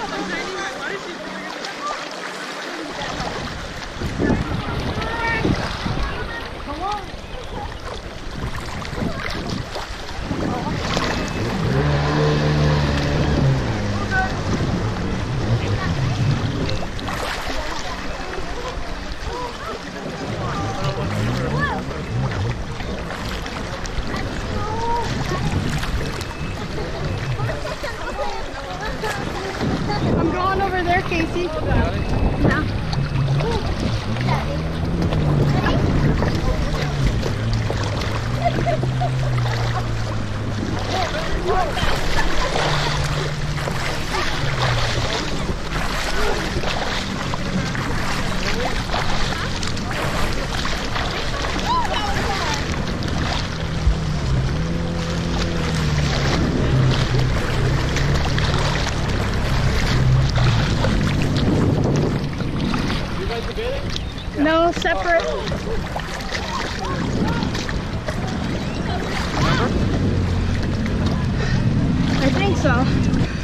Oh, Keep going. separate. I think so.